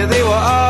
Yeah, they were all